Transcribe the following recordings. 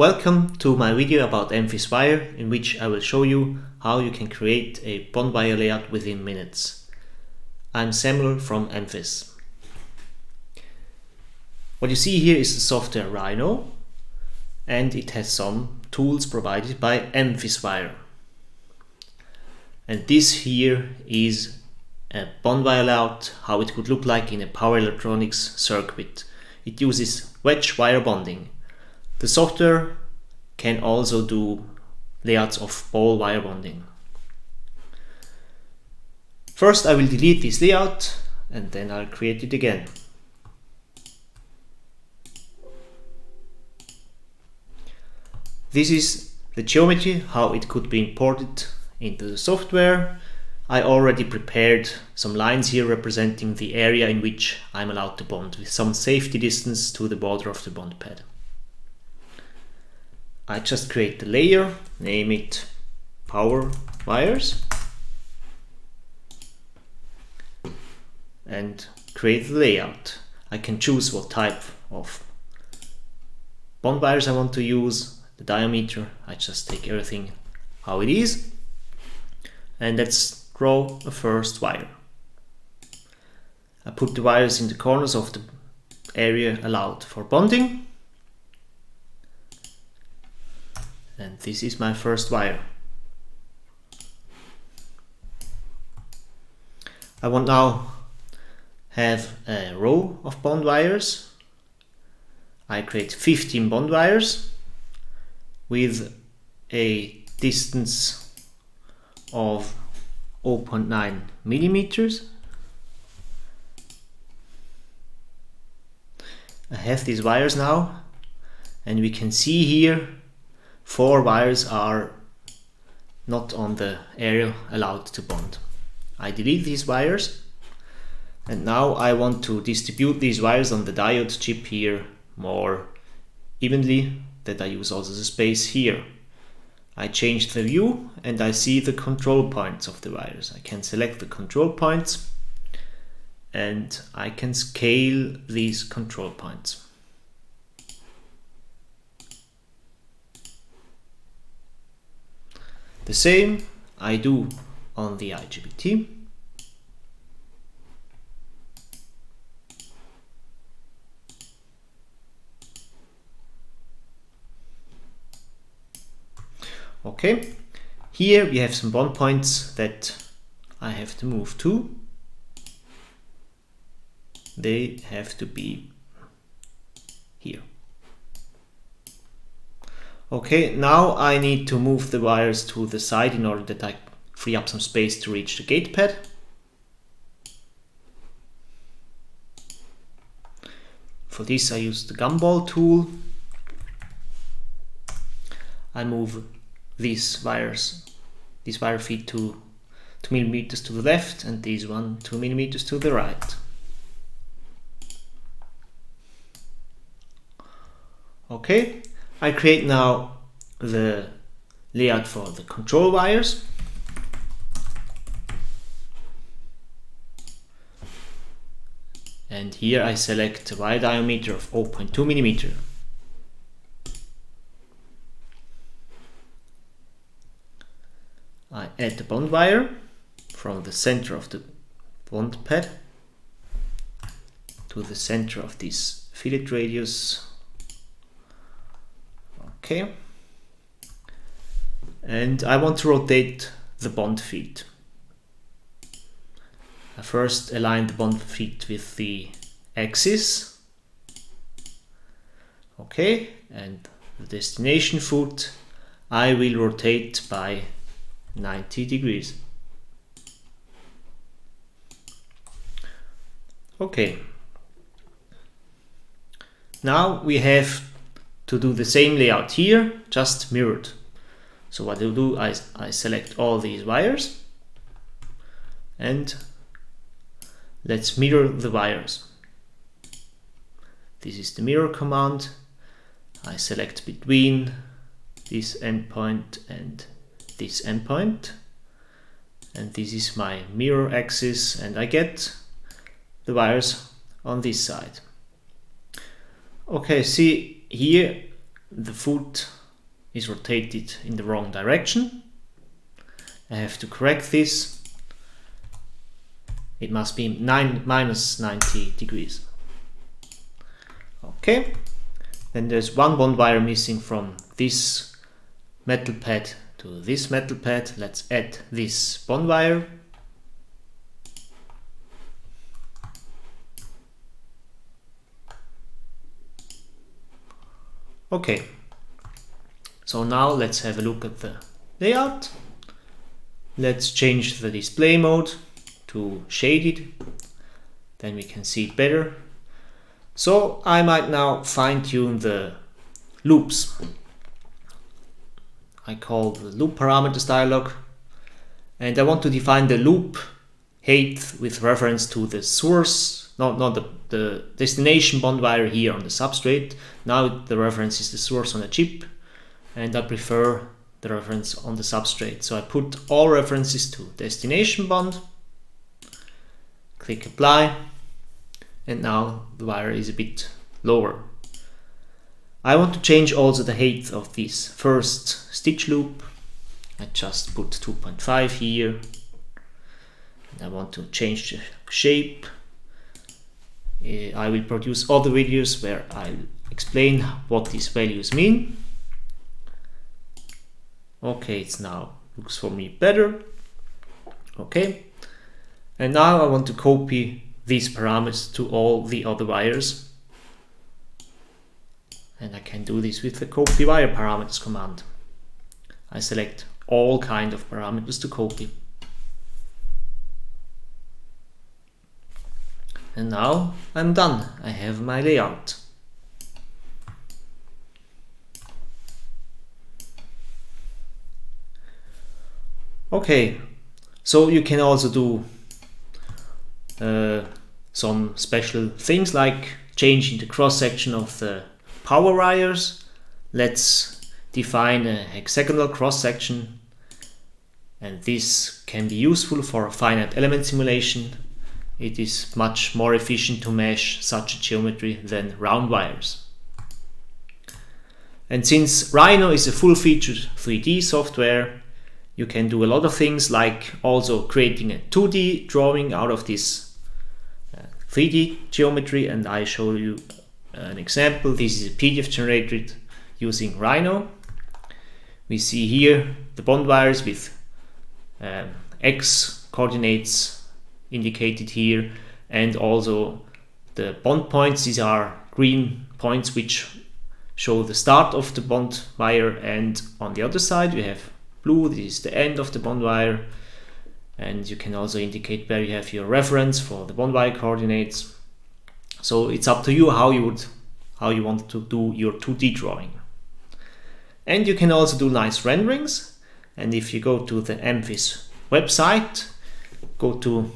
Welcome to my video about MFis Wire in which I will show you how you can create a bond wire layout within minutes. I'm Samuel from MFis. What you see here is the software Rhino and it has some tools provided by MFis Wire. And this here is a bond wire layout, how it could look like in a power electronics circuit. It uses wedge wire bonding. The software can also do layouts of ball wire bonding. First I will delete this layout and then I'll create it again. This is the geometry, how it could be imported into the software. I already prepared some lines here representing the area in which I'm allowed to bond with some safety distance to the border of the bond pad. I just create the layer, name it power wires and create the layout. I can choose what type of bond wires I want to use, the diameter, I just take everything how it is and let's draw a first wire. I put the wires in the corners of the area allowed for bonding and this is my first wire. I want now have a row of bond wires. I create 15 bond wires with a distance of 0.9 millimeters. I have these wires now and we can see here four wires are not on the area allowed to bond. I delete these wires and now I want to distribute these wires on the diode chip here more evenly that I use also the space here. I change the view and I see the control points of the wires. I can select the control points and I can scale these control points. The same I do on the IGBT. Okay, here we have some bond points that I have to move to. They have to be here. Okay, now I need to move the wires to the side in order that I free up some space to reach the gate pad. For this I use the gumball tool. I move these wires, these wire feet to 2 millimeters to the left and these one 2 millimeters to the right. Okay, I create now the layout for the control wires. And here I select a wire diameter of 0.2 millimeter. I add the bond wire from the center of the bond pad to the center of this fillet radius okay. And I want to rotate the bond feet. I first align the bond feet with the axis. Okay. And the destination foot I will rotate by 90 degrees. Okay. Now we have to do the same layout here, just mirrored. So what I'll do, I, I select all these wires and let's mirror the wires. This is the mirror command. I select between this endpoint and this endpoint and this is my mirror axis and I get the wires on this side. Okay, see here the foot is rotated in the wrong direction. I have to correct this. It must be nine, minus 90 degrees. Okay, then there's one bond wire missing from this metal pad to this metal pad. Let's add this bond wire. Okay, so now let's have a look at the layout. Let's change the display mode to shaded, then we can see it better. So I might now fine tune the loops. I call the loop parameters dialog and I want to define the loop height with reference to the source, not, not the, the destination bond wire here on the substrate. Now the reference is the source on a chip and I prefer the reference on the substrate. So I put all references to destination bond, click apply, and now the wire is a bit lower. I want to change also the height of this first stitch loop. I just put 2.5 here. I want to change the shape. Uh, I will produce other videos where I'll explain what these values mean. Okay, it's now looks for me better. Okay, and now I want to copy these parameters to all the other wires. And I can do this with the copy wire parameters command. I select all kind of parameters to copy. And now I'm done. I have my layout. Okay, so you can also do uh, some special things like changing the cross section of the power wires. Let's define a hexagonal cross section and this can be useful for a finite element simulation. It is much more efficient to mesh such a geometry than round wires. And since Rhino is a full-featured 3D software, you can do a lot of things like also creating a 2D drawing out of this 3D uh, geometry and I show you an example. This is a PDF generated using Rhino. We see here the bond wires with um, X coordinates indicated here and also the bond points. These are green points which show the start of the bond wire and on the other side we have blue, this is the end of the bond wire and you can also indicate where you have your reference for the bond wire coordinates. So it's up to you how you would how you want to do your 2D drawing. And you can also do nice renderings. And if you go to the MFis website, go to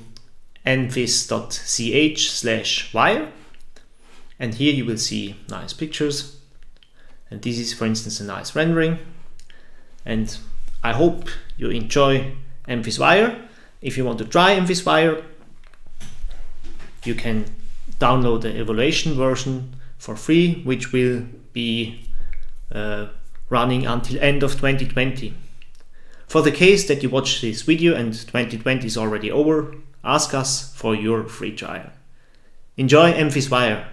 mfis.ch slash wire. And here you will see nice pictures. And this is, for instance, a nice rendering. And I hope you enjoy MFis Wire. If you want to try MFis Wire, you can download the evaluation version for free, which will be uh, running until end of 2020. For the case that you watch this video and 2020 is already over, ask us for your free trial. Enjoy MFis Wire!